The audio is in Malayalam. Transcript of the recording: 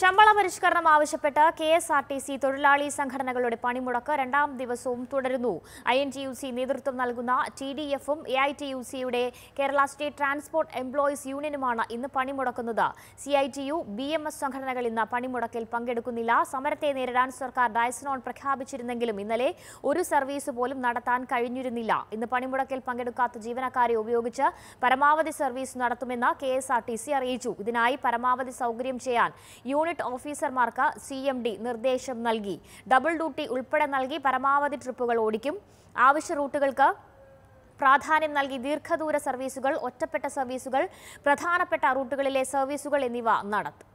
ശമ്പള പരിഷ്കരണം ആവശ്യപ്പെട്ട് K S R T C തൊഴിലാളി സംഘടനകളുടെ പണിമുടക്ക് രണ്ടാം ദിവസവും തുടരുന്നു. I N T U C നേതൃത്വം നൽകുന്ന ടി ഡി എഫും എ ഐ ടി യു സിയുടെ കേരള സ്റ്റേറ്റ് ട്രാൻസ്പോർട്ട് എംപ്ലോയീസ് യൂണിയനുമാണ് ഇന്ന് പണിമുടക്കുന്നത്. C I T U B M S സംഘടനകൾ ഇന്ന് പണിമുടക്കിൽ പങ്കെടുക്കുന്നില്ല. സമരത്തെ നേരിടാൻ സർക്കാർ ഡയസ്നോൺ പ്രഖ്യാപിച്ചിരുന്നെങ്കിലും ഇന്നലെ ഒരു സർവീസ് പോലും നടത്താൻ കഴിഞ്ഞിരുന്നില്ല. ഇന്ന് പണിമുടക്കിൽ പങ്കെടുക്കാത്ത ജീവനക്കാരെ ഉപയോഗിച്ച് പരമാവധി സർവീസ് നടത്തുമെന്ന് K S R T C അറിയിച്ചു. ഇതിനായി പരമാവധി സൗകര്യം ചെയ്യാൻ യൂണിറ്റ് ഓഫീസർമാർക്ക് സി എം ഡി നിർദ്ദേശം നൽകി. ഡബിൾ ഡ്യൂട്ടി ഉൾപ്പെടെ നൽകി പരമാവധി ട്രിപ്പുകൾ ഓടിക്കും. ആവശ്യ റൂട്ടുകൾക്ക് പ്രാധാന്യം നൽകി ദീർഘദൂര സർവീസുകൾ ഒറ്റപ്പെട്ട സർവീസുകൾ പ്രധാനപ്പെട്ട റൂട്ടുകളിലെ സർവീസുകൾ എന്നിവ നടത്തും.